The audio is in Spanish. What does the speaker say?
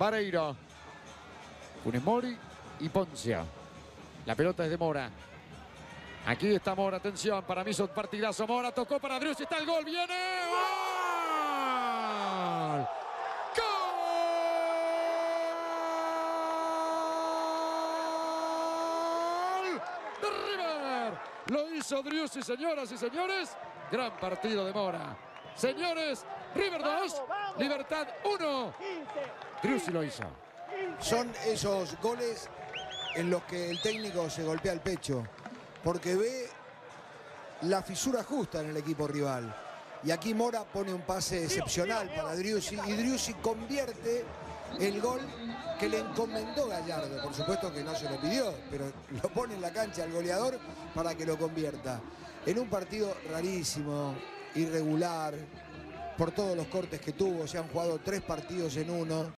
Vareiro. Funes y Poncia. La pelota es de Mora. Aquí está Mora, atención, para mí es un partidazo. Mora tocó para Driussi, está el gol, viene. ¡Gol! ¡Gol! Lo hizo Driussi, señoras y señores. Gran partido de Mora. Señores, River 2, Libertad 1. Driussi lo hizo. Son esos goles en los que el técnico se golpea el pecho, porque ve la fisura justa en el equipo rival. Y aquí Mora pone un pase excepcional para Driussi y Driussi convierte el gol que le encomendó Gallardo. Por supuesto que no se lo pidió, pero lo pone en la cancha al goleador para que lo convierta. En un partido rarísimo, irregular, por todos los cortes que tuvo, se han jugado tres partidos en uno.